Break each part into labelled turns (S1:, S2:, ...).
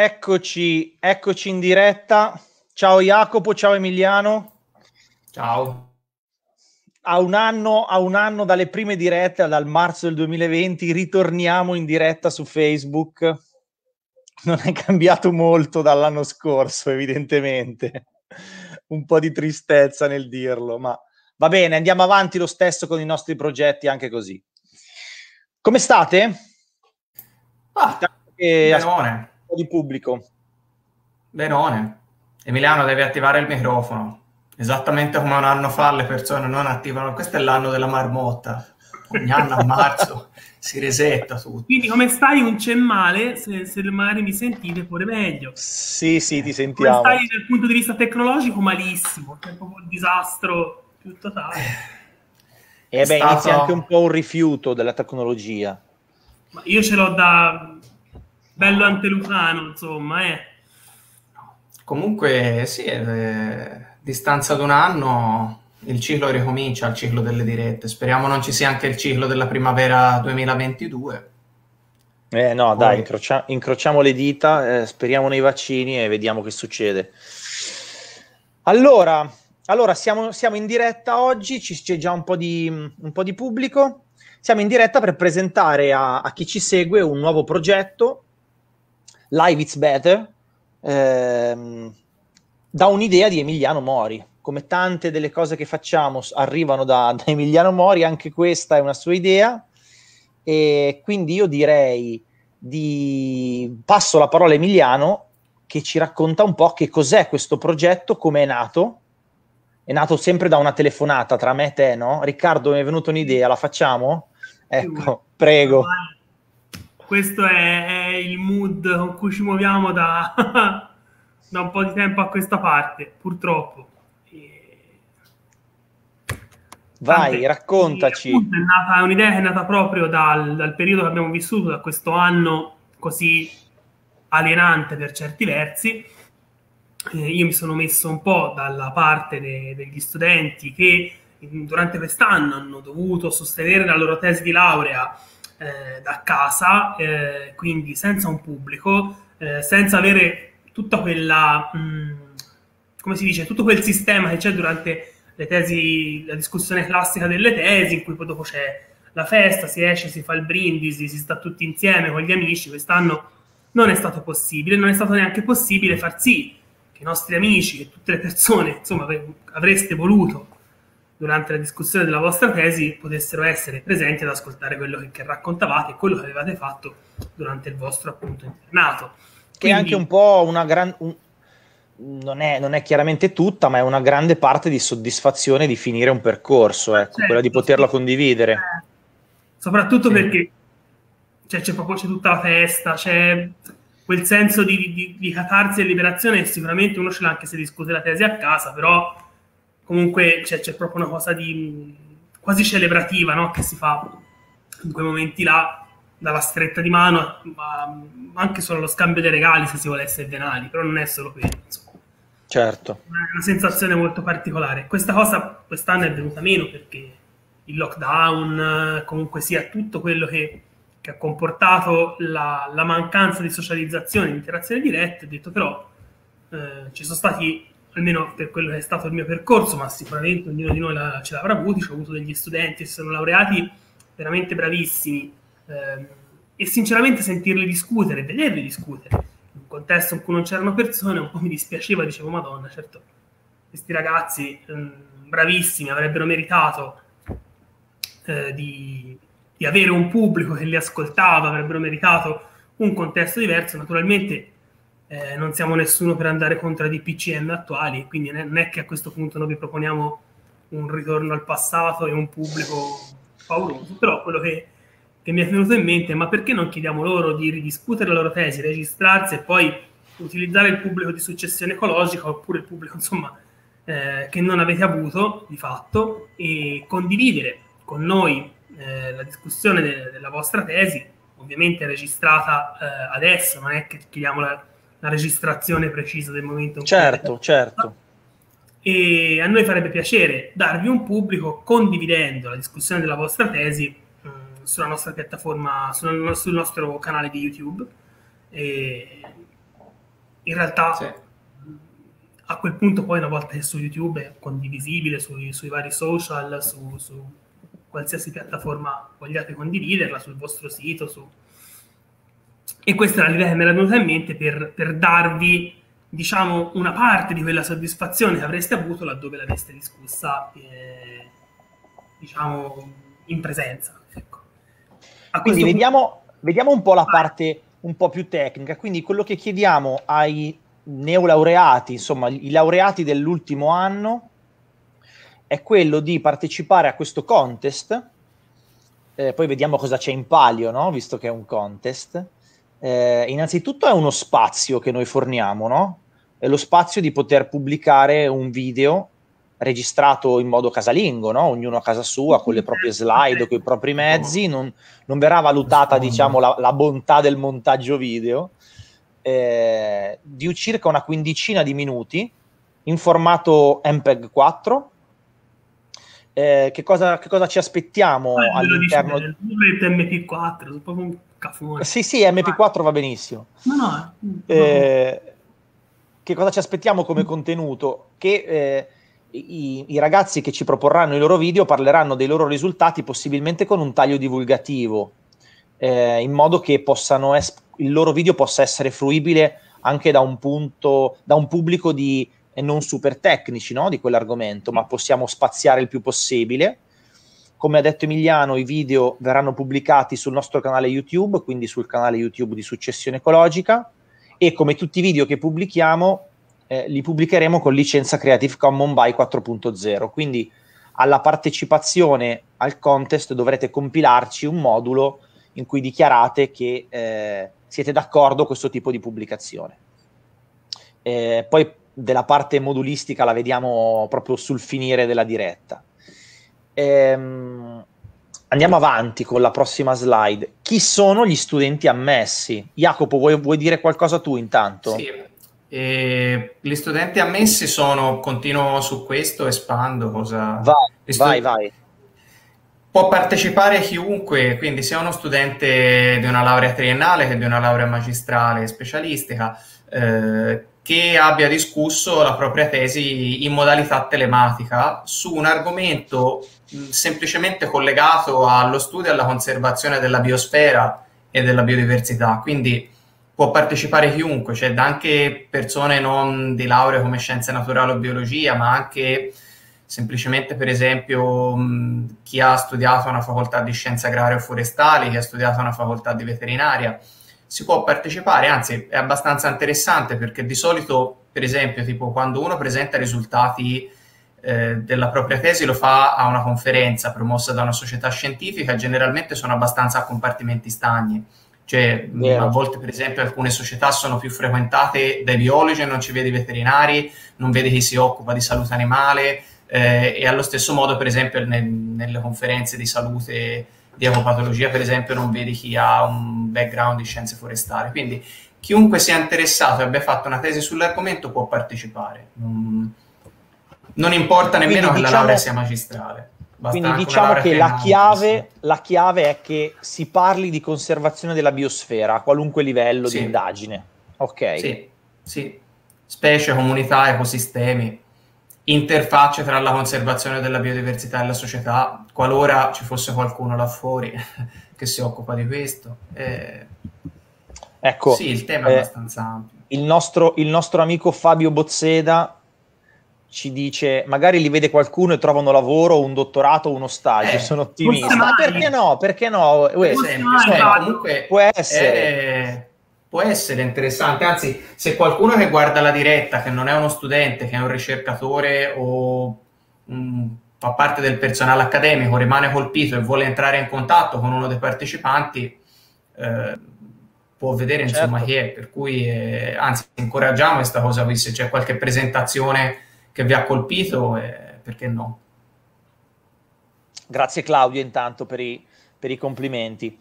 S1: Eccoci, eccoci in diretta. Ciao Jacopo, ciao Emiliano.
S2: Ciao.
S1: A un, anno, a un anno dalle prime dirette, dal marzo del 2020, ritorniamo in diretta su Facebook. Non è cambiato molto dall'anno scorso, evidentemente. Un po' di tristezza nel dirlo, ma va bene, andiamo avanti lo stesso con i nostri progetti anche così. Come state?
S2: Ah,
S1: po' di pubblico.
S2: Benone. Emiliano deve attivare il microfono. Esattamente come un anno fa le persone non attivano. Questo è l'anno della marmotta. Ogni anno a marzo si resetta tutto.
S3: Quindi come stai non c'è male, se, se, magari mi sentite pure meglio.
S1: Sì, sì, ti sentiamo.
S3: Come stai dal punto di vista tecnologico malissimo, è proprio un disastro più totale.
S1: E eh beh, stato... inizia anche un po' un rifiuto della tecnologia.
S3: Ma io ce l'ho da bello antelucano, insomma, eh.
S2: Comunque, sì, eh, distanza di un anno il ciclo ricomincia, il ciclo delle dirette. Speriamo non ci sia anche il ciclo della primavera 2022.
S1: Eh no, Poi... dai, incrocia- incrociamo le dita, eh, speriamo nei vaccini e vediamo che succede. Allora, allora siamo, siamo in diretta oggi, ci, c'è già un po, di, un po' di pubblico. Siamo in diretta per presentare a, a chi ci segue un nuovo progetto Live It's Better, ehm, da un'idea di Emiliano Mori. Come tante delle cose che facciamo arrivano da, da Emiliano Mori, anche questa è una sua idea. E quindi io direi di passo la parola a Emiliano che ci racconta un po' che cos'è questo progetto, come è nato. È nato sempre da una telefonata tra me e te, no? Riccardo, mi è venuta un'idea, la facciamo? Ecco, prego
S3: questo è, è, il mood con cui ci muoviamo da, da, un po' di tempo a questa parte, purtroppo. E...
S1: Vai, Tante, raccontaci.
S3: È, nata, è, un'idea che è nata proprio dal, dal, periodo che abbiamo vissuto, da questo anno così alienante per certi versi. Eh, io mi sono messo un po' dalla parte de, degli studenti che durante quest'anno hanno dovuto sostenere la loro tesi di laurea eh, da casa, eh, quindi senza un pubblico, eh, senza avere tutta quella, mh, mm, come si dice, tutto quel sistema che c'è durante le tesi, la discussione classica delle tesi, in cui poi dopo c'è la festa, si esce, si fa il brindisi, si sta tutti insieme con gli amici. Quest'anno non è stato possibile, non è stato neanche possibile far sì che i nostri amici, che tutte le persone, insomma, avreste voluto durante la discussione della vostra tesi potessero essere presenti ad ascoltare quello che, che raccontavate e quello che avevate fatto durante il vostro appunto internato.
S1: Che Quindi, è anche un po' una gran... Un, non, è, non, è, chiaramente tutta, ma è una grande parte di soddisfazione di finire un percorso, ecco, certo, quella di poterla sì. condividere. Eh,
S3: soprattutto sì. perché cioè, c'è proprio c'è tutta la festa, c'è quel senso di, di, di catarsi e liberazione sicuramente uno ce l'ha anche se discute la tesi a casa, però comunque cioè, c'è proprio una cosa di quasi celebrativa no? che si fa in quei momenti là dalla stretta di mano ma anche solo lo scambio dei regali se si vuole essere venali però non è solo quello insomma.
S1: certo
S3: è una sensazione molto particolare questa cosa quest'anno è venuta meno perché il lockdown comunque sia tutto quello che, che ha comportato la, la, mancanza di socializzazione di interazione diretta ho detto però eh, ci sono stati almeno per quello che è stato il mio percorso, ma sicuramente ognuno di noi la, ce l'avrà avuto, ho avuto degli studenti che sono laureati veramente bravissimi ehm, e sinceramente sentirli discutere, vederli discutere in un contesto in cui non c'erano persone un po' mi dispiaceva, dicevo madonna, certo questi ragazzi ehm, bravissimi avrebbero meritato eh, di, di avere un pubblico che li ascoltava, avrebbero meritato un contesto diverso, naturalmente eh, non siamo nessuno per andare contro i DPCM attuali, quindi non è che a questo punto noi vi proponiamo un ritorno al passato e un pubblico pauroso, però quello che, che mi è venuto in mente è ma perché non chiediamo loro di ridiscutere la loro tesi, registrarsi e poi utilizzare il pubblico di successione ecologica oppure il pubblico insomma eh, che non avete avuto di fatto e condividere con noi eh, la discussione de- della vostra tesi, ovviamente registrata eh, adesso, non è che chiediamo la la registrazione precisa del momento.
S1: Certo, certo.
S3: E a noi farebbe piacere darvi un pubblico condividendo la discussione della vostra tesi mh, mm, sulla nostra piattaforma, sul, sul, nostro canale di YouTube. E in realtà sì. a quel punto poi una volta che su YouTube è condivisibile sui, sui vari social, su, su, qualsiasi piattaforma vogliate condividerla, sul vostro sito, su... e questa era l'idea che mi era venuta in mente per, per darvi diciamo una parte di quella soddisfazione che avreste avuto laddove l'aveste discussa eh, diciamo in presenza ecco.
S1: quindi vediamo, vediamo un po' la parte un po' più tecnica. Quindi quello che chiediamo ai neolaureati, insomma, i laureati dell'ultimo anno, è quello di partecipare a questo contest. Eh, poi vediamo cosa c'è in palio, no? visto che è un contest. Eh, innanzitutto è uno spazio che noi forniamo, no? È lo spazio di poter pubblicare un video registrato in modo casalingo, no? ognuno a casa sua, con le proprie slide, con i propri mezzi, non, non verrà valutata diciamo, la, la, bontà del montaggio video, eh, di circa una quindicina di minuti in formato MPEG 4. Eh, che, cosa, che, cosa, ci aspettiamo ah, all'interno?
S3: Del MP4, proprio un cafone.
S1: Sì, sì, MP4 va benissimo. No, no. Eh, che cosa ci aspettiamo come contenuto? Che eh, i, i, ragazzi che ci proporranno i loro video parleranno dei loro risultati possibilmente con un taglio divulgativo, eh, in modo che es- il loro video possa essere fruibile anche da un, punto, da un pubblico di eh, non super tecnici no? di quell'argomento, ma possiamo spaziare il più possibile. Come ha detto Emiliano, i video verranno pubblicati sul nostro canale YouTube, quindi sul canale YouTube di Successione Ecologica, e come tutti i video che pubblichiamo eh, li pubblicheremo con licenza Creative Commons by 4.0. Quindi alla partecipazione al contest dovrete compilarci un modulo in cui dichiarate che eh, siete d'accordo con questo tipo di pubblicazione. Eh, poi della parte modulistica la vediamo proprio sul finire della diretta. Ehm, andiamo avanti con la prossima slide. Chi sono gli studenti ammessi? Jacopo, vuoi, vuoi dire qualcosa tu intanto?
S2: Sì, e gli studenti ammessi sono, continuo su questo, espando. Cosa...
S1: Vai, vai, vai.
S2: Può partecipare chiunque, quindi sia uno studente di una laurea triennale che di una laurea magistrale specialistica, eh, che abbia discusso la propria tesi in modalità telematica su un argomento semplicemente collegato allo studio e alla conservazione della biosfera e della biodiversità. Quindi può partecipare chiunque, cioè anche persone non di laurea come scienze naturali o biologia, ma anche semplicemente per esempio chi ha studiato una facoltà di scienze agrarie o forestali, chi ha studiato una facoltà di veterinaria, si può partecipare, anzi è abbastanza interessante perché di solito, per esempio, tipo quando uno presenta i risultati eh, della propria tesi lo fa a una conferenza promossa da una società scientifica, generalmente sono abbastanza a compartimenti stagni. Cioè, a volte, per esempio, alcune società sono più frequentate dai biologi e non ci vedi veterinari, non vedi chi si occupa di salute animale, eh, e allo stesso modo, per esempio, nel, nelle conferenze di salute di ecopatologia, per esempio, non vedi chi ha un background di scienze forestali. Quindi chiunque sia interessato e abbia fatto una tesi sull'argomento può partecipare. Non, non importa nemmeno Quindi, che diciamo... la laurea sia magistrale.
S1: Basta Quindi diciamo che la chiave, la chiave, è che si parli di conservazione della biosfera a qualunque livello sì. di indagine. Ok.
S2: Sì, sì. Specie, comunità, ecosistemi, interfacce tra la conservazione della biodiversità e la società, qualora ci fosse qualcuno là fuori che si occupa di questo. Eh...
S1: Ecco,
S2: sì, il tema è eh, abbastanza ampio.
S1: Il nostro, il nostro amico Fabio Bozzeda ci dice magari li vede qualcuno e trovano lavoro, un dottorato, uno stage. Eh, sono ottimista. Ma perché no? Perché no? Uè,
S2: cioè, comunque può essere. È, può essere interessante. Anzi, se qualcuno che guarda la diretta, che non è uno studente, che è un ricercatore o um, fa parte del personale accademico, rimane colpito e vuole entrare in contatto con uno dei partecipanti, eh, può vedere insomma certo. chi è. Per cui, eh, anzi, incoraggiamo questa cosa qui se c'è qualche presentazione che vi ha colpito, eh, perché no?
S1: Grazie Claudio intanto per i, per i complimenti.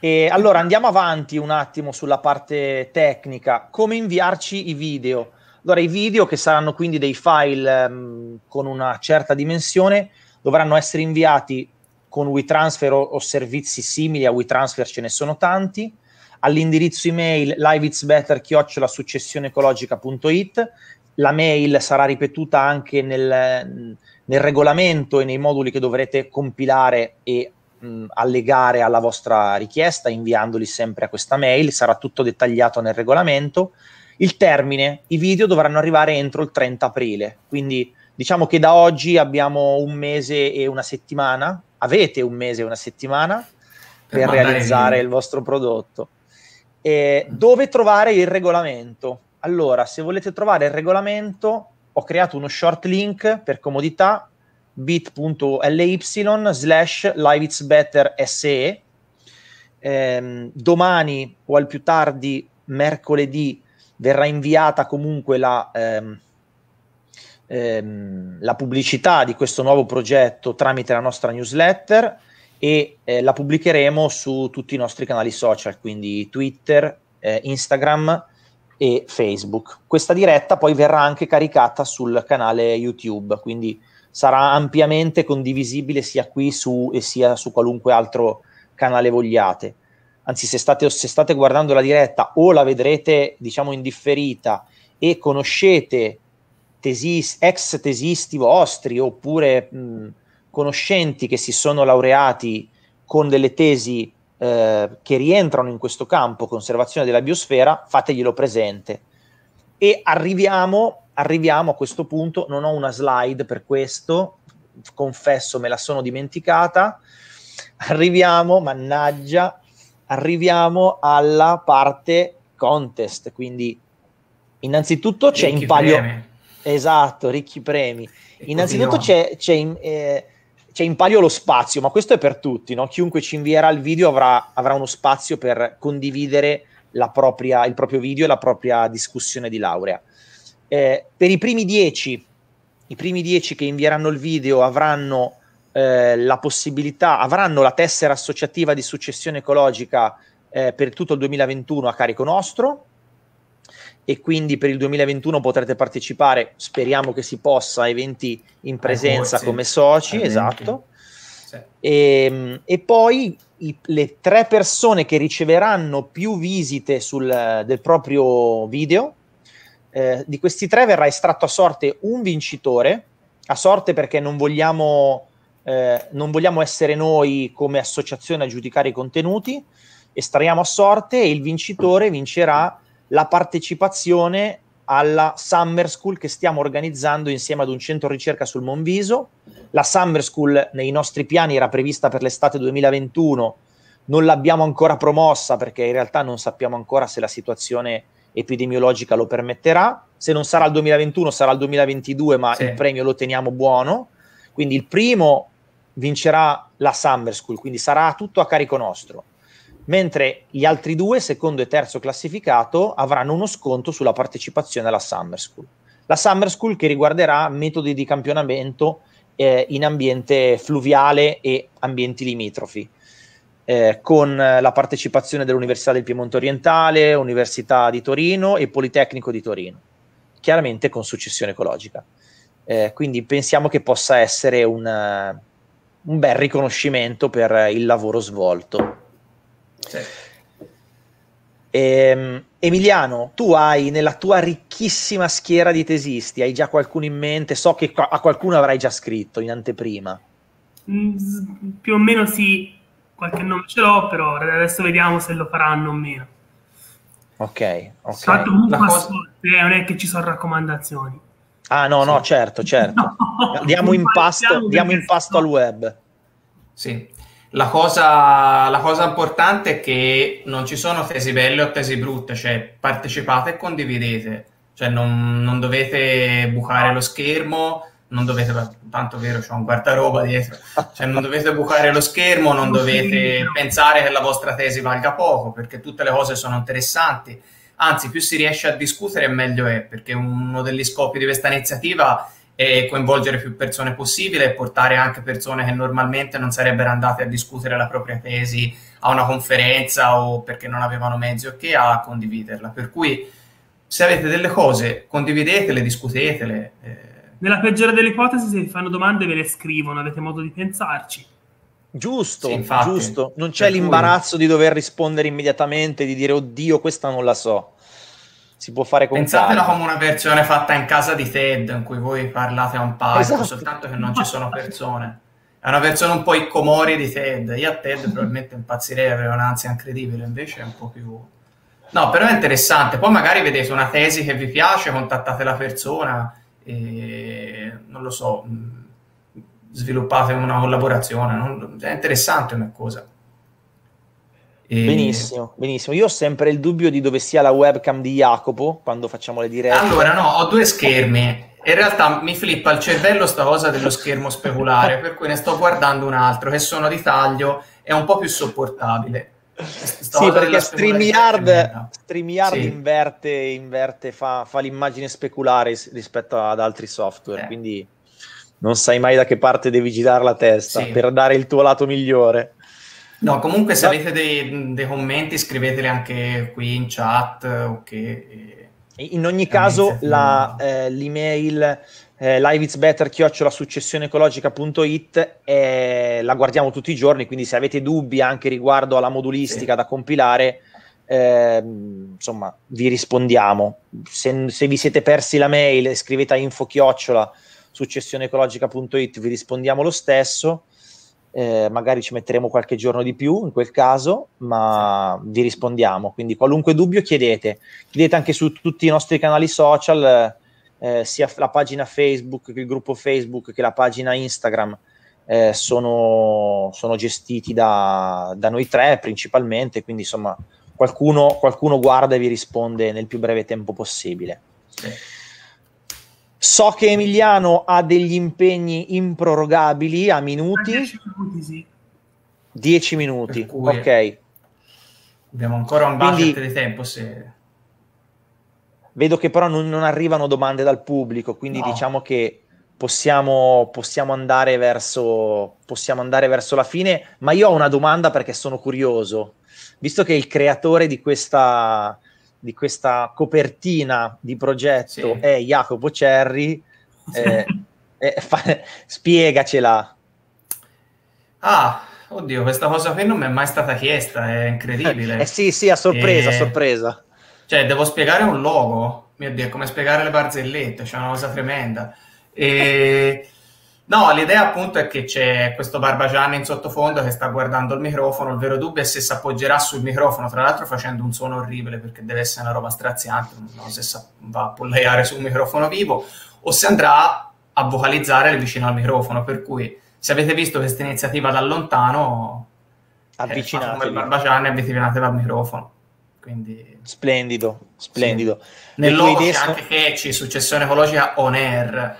S1: E allora andiamo avanti un attimo sulla parte tecnica. Come inviarci i video? Allora, i video che saranno quindi dei file um, con una certa dimensione dovranno essere inviati con WeTransfer o, o servizi simili a WeTransfer, ce ne sono tanti, all'indirizzo email liveitsbetter-successioneecologica.it. La mail sarà ripetuta anche nel, nel, regolamento e nei moduli che dovrete compilare e mh, allegare alla vostra richiesta, inviandoli sempre a questa mail. Sarà tutto dettagliato nel regolamento. Il termine, i video dovranno arrivare entro il 30 aprile, quindi diciamo che da oggi abbiamo un mese e una settimana, avete un mese e una settimana per, per realizzare il vostro prodotto. E dove trovare il regolamento? Allora, se volete trovare il regolamento, ho creato uno short link per comodità bit.ly slash liveitsbetterse eh, domani o al più tardi mercoledì verrà inviata comunque la, ehm, ehm, la pubblicità di questo nuovo progetto tramite la nostra newsletter e eh, la pubblicheremo su tutti i nostri canali social, quindi Twitter, eh, Instagram e Facebook. Questa diretta poi verrà anche caricata sul canale YouTube, quindi sarà ampiamente condivisibile sia qui su e sia su qualunque altro canale vogliate. Anzi, se state, se state guardando la diretta o la vedrete, diciamo, indifferita e conoscete tesis, ex tesisti vostri oppure mh, conoscenti che si sono laureati con delle tesi eh, che rientrano in questo campo, conservazione della biosfera, fateglielo presente. E arriviamo, arriviamo a questo punto, non ho una slide per questo, confesso me la sono dimenticata, arriviamo, mannaggia, arriviamo alla parte contest, quindi innanzitutto c'è in palio... Esatto, ricchi premi. Innanzitutto c'è, c'è in, eh, c'è in palio lo spazio, ma questo è per tutti, no? chiunque ci invierà il video avrà, avrà uno spazio per condividere propria, il proprio video e la propria discussione di laurea. Eh, per i primi dieci, i primi dieci che invieranno il video avranno eh, la possibilità, avranno la tessera associativa di successione ecologica eh, per tutto il 2021 a carico nostro e quindi per il 2021 potrete partecipare, speriamo che si possa, a eventi in presenza corsi, come soci, eventi. esatto. Sì. E, ehm, e, poi i, le tre persone che riceveranno più visite sul, del proprio video, eh, di questi tre verrà estratto a sorte un vincitore, a sorte perché non vogliamo, eh, non vogliamo essere noi come associazione a giudicare i contenuti, estraiamo a sorte e il vincitore vincerà la partecipazione alla Summer School che stiamo organizzando insieme ad un centro ricerca sul Monviso. La Summer School nei nostri piani era prevista per l'estate 2021, non l'abbiamo ancora promossa perché in realtà non sappiamo ancora se la situazione epidemiologica lo permetterà. Se non sarà il 2021 sarà il 2022, ma sì. il premio lo teniamo buono. Quindi il primo vincerà la Summer School, quindi sarà tutto a carico nostro mentre gli altri due, secondo e terzo classificato, avranno uno sconto sulla partecipazione alla Summer School. La Summer School che riguarderà metodi di campionamento eh, in ambiente fluviale e ambienti limitrofi, eh, con la partecipazione dell'Università del Piemonte Orientale, Università di Torino e Politecnico di Torino, chiaramente con successione ecologica. Eh, quindi pensiamo che possa essere un, un bel riconoscimento per il lavoro svolto. Sì. Ehm, Emiliano, tu hai nella tua ricchissima schiera di tesisti, hai già qualcuno in mente? So che a qualcuno avrai già scritto in anteprima.
S3: Mm, più o meno sì, qualche nome ce l'ho, però adesso vediamo se lo faranno o meno.
S1: Ok, ok.
S3: Tanto comunque cosa... eh, non è che ci sono raccomandazioni.
S1: Ah no, no, certo, certo. No, diamo impasto, diamo impasto al web.
S2: Sì, la cosa, la cosa, importante è che non ci sono tesi belle o tesi brutte, cioè partecipate e condividete, cioè non, non dovete bucare lo schermo, non dovete, tanto vero, c'è un guardaroba dietro, cioè non dovete bucare lo schermo, non dovete pensare che la vostra tesi valga poco, perché tutte le cose sono interessanti, anzi più si riesce a discutere meglio è, perché uno degli scopi di questa iniziativa e coinvolgere più persone possibile e portare anche persone che normalmente non sarebbero andate a discutere la propria tesi a una conferenza o perché non avevano mezzi o che a condividerla. Per cui se avete delle cose, condividetele, discutetele.
S3: Eh. Nella peggiore delle ipotesi, se vi fanno domande ve le scrivono, avete modo di pensarci.
S1: Giusto, sì, giusto. Non c'è l'imbarazzo cui... di dover rispondere immediatamente, di dire oddio, questa non la so. Si può fare con
S2: Pensatela come una versione fatta in casa di Ted, in cui voi parlate a un palco, esatto. soltanto che non ci sono persone. È una versione un po' Icomori di Ted. Io a Ted probabilmente impazzirei, avrei un'ansia incredibile, invece è un po' più... No, però è interessante. Poi magari vedete una tesi che vi piace, contattate la persona e non lo so, sviluppate una collaborazione. Non... È interessante come cosa.
S1: E... Benissimo, benissimo. Io ho sempre il dubbio di dove sia la webcam di Jacopo quando facciamo le dirette.
S2: Allora, no, ho due schermi. In realtà mi flippa il cervello sta cosa dello schermo speculare, per cui ne sto guardando un altro che sono di taglio e un po' più sopportabile.
S1: Sì, perché StreamYard, StreamYard sì. inverte, inverte fa, fa, l'immagine speculare rispetto ad altri software, eh. quindi non sai mai da che parte devi girare la testa sì. per dare il tuo lato migliore.
S2: No, comunque se avete dei, dei commenti scriveteli anche qui in chat. Okay.
S1: In ogni caso la, eh, l'email eh, liveitsbetter-successioneecologica.it eh, la guardiamo tutti i giorni, quindi se avete dubbi anche riguardo alla modulistica sì. da compilare, eh, insomma, vi rispondiamo. Se, se, vi siete persi la mail, scrivete a info-chiocciola successioneecologica.it, vi rispondiamo lo stesso. Eh, magari ci metteremo qualche giorno di più in quel caso, ma vi rispondiamo. Quindi qualunque dubbio chiedete, chiedete anche su tutti i nostri canali social, eh, sia la pagina Facebook che il gruppo Facebook che la pagina Instagram. Eh, sono, sono, gestiti da, da, noi tre principalmente, quindi insomma qualcuno, qualcuno guarda e vi risponde nel più breve tempo possibile. So che Emiliano ha degli impegni improrogabili a minuti. 10 minuti, sì. 10 minuti, ok.
S2: Abbiamo ancora un budget quindi, di tempo se...
S1: Vedo che però non, non arrivano domande dal pubblico, quindi no. diciamo che possiamo, possiamo, andare verso, possiamo andare verso la fine, ma io ho una domanda perché sono curioso. Visto che il creatore di questa, di questa copertina di progetto sì. è Jacopo Cerri. Eh, eh, fa, spiegacela.
S2: Ah, oddio, questa cosa qui non mi è mai stata chiesta, è incredibile.
S1: Eh sì, sì, a sorpresa, a sorpresa.
S2: Cioè, devo spiegare un logo, mio Dio, è come spiegare le barzellette, cioè una cosa tremenda. E No, l'idea appunto è che c'è questo Barbagianni in sottofondo che sta guardando il microfono. Il vero dubbio è se si appoggerà sul microfono, tra l'altro facendo un suono orribile perché deve essere una roba straziante, non so se va a polleiare su un microfono vivo o se andrà a vocalizzare vicino al microfono. Per cui se avete visto questa iniziativa da lontano,
S1: avvicinatevi. Eh, come
S2: il Barbagianni avvicinatevi al microfono. Quindi...
S1: Splendido, splendido. Sì.
S2: Nel logo c'è anche che c'è successione ecologica on air.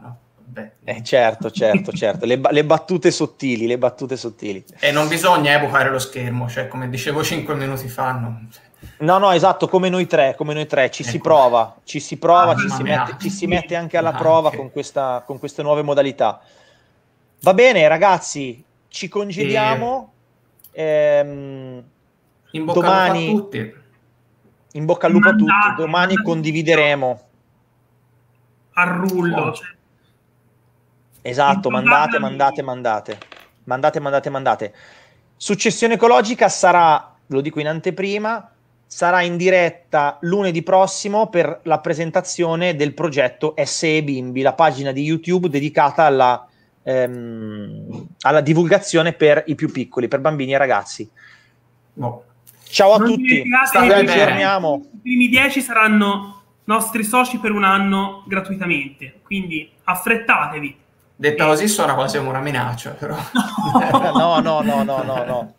S2: no?
S1: Beh. Eh, certo, certo, certo. Le, le, battute sottili, le battute sottili.
S2: E non bisogna evocare lo schermo, cioè come dicevo cinque minuti fa. No,
S1: no, no esatto, come noi tre, come noi tre, ci ecco. si prova, ci si prova, ah, ci, si mette, ci, si mette, anche alla anche. prova con, questa, con, queste nuove modalità. Va bene, ragazzi, ci congediamo. E... Ehm,
S2: in bocca domani, a tutti.
S1: In bocca al lupo a tutti. Domani condivideremo.
S3: A rullo. Oh. Cioè
S1: Esatto, mandate, mandate, mandate. Mandate, mandate, mandate. Successione ecologica sarà, lo dico in anteprima, sarà in diretta lunedì prossimo per la presentazione del progetto SE Bimbi, la pagina di YouTube dedicata alla, ehm, alla divulgazione per i più piccoli, per bambini e ragazzi. No. Ciao a non tutti,
S3: aggiorniamo. I primi 10 saranno nostri soci per un anno gratuitamente, quindi affrettatevi.
S2: Detta così suona quasi una minaccia, però.
S1: no, no, no, no, no, no.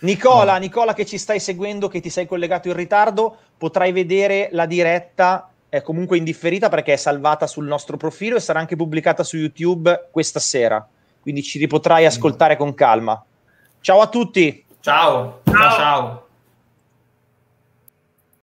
S1: Nicola, Nicola che ci stai seguendo, che ti sei collegato in ritardo, potrai vedere la diretta è comunque indifferita perché è salvata sul nostro profilo e sarà anche pubblicata su YouTube questa sera. Quindi ci ripotrai ascoltare con calma. Ciao a tutti.
S2: Ciao. Ciao. ciao.